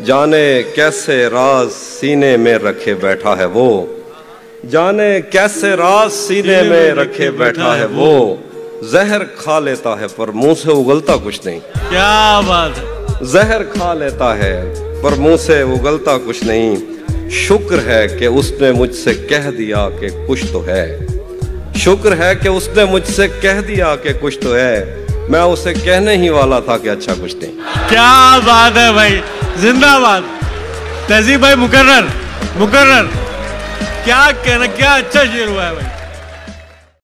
जाने कैसे राज सीने में रखे बैठा है वो? जाने कैसे राज सीने में रखे बैठा है वो? जहर खा लेता है पर मुँह से उगलता कुछ नहीं। क्या बात है? जहर खा लेता है पर मुँह से उगलता कुछ नहीं। शुक्र है कि उसने मुझसे कह दिया कि कुछ तो है। शुक्र है कि उसने मुझसे कह दिया कि कुछ तो है। मैं उसे कहने ही वाला था कि अच्छा कुछ नहीं। क्या बात है भाई? जिंदाबाद। तहजीब भाई मुकर्र मुकर्र क्या कहना, क्या अच्छा शेर हुआ है भाई?